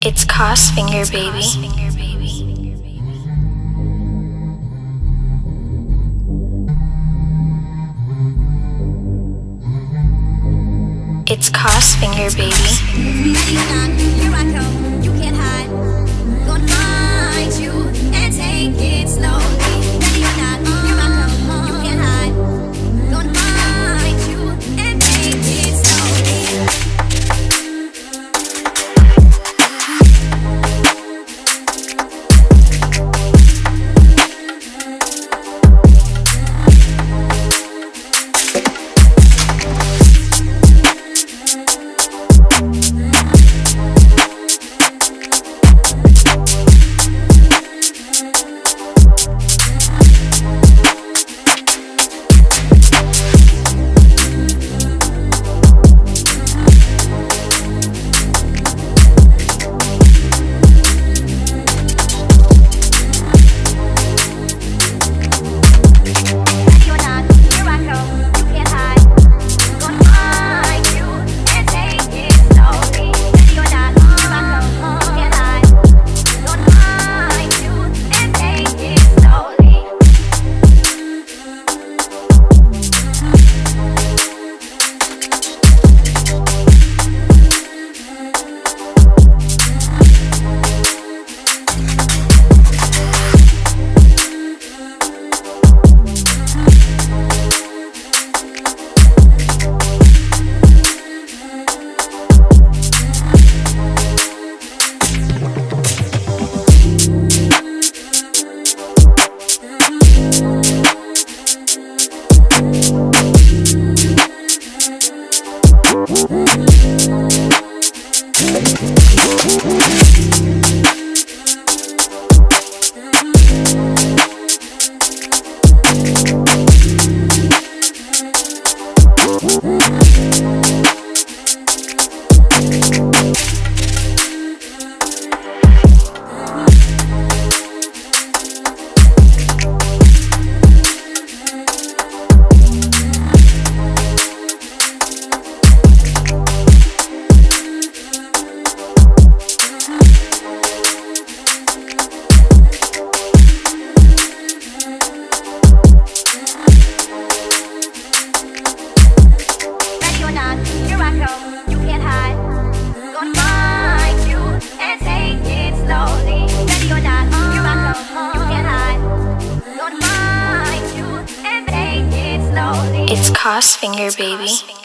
It's Cost Finger Baby. It's Cost Finger Baby. It's Crossfinger, baby.